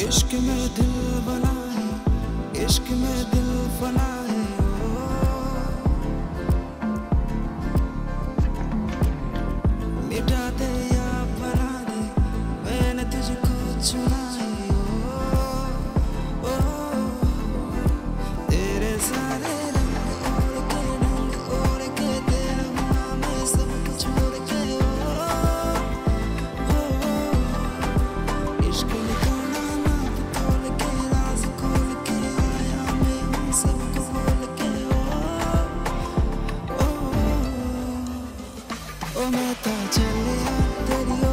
इश्क में दिल बना है, इश्क में दिल है मिटा दे या बना दे, मैंने तुझको चुना है, ओ। ओ, तेरे सारे मैं तो चलिया तेरी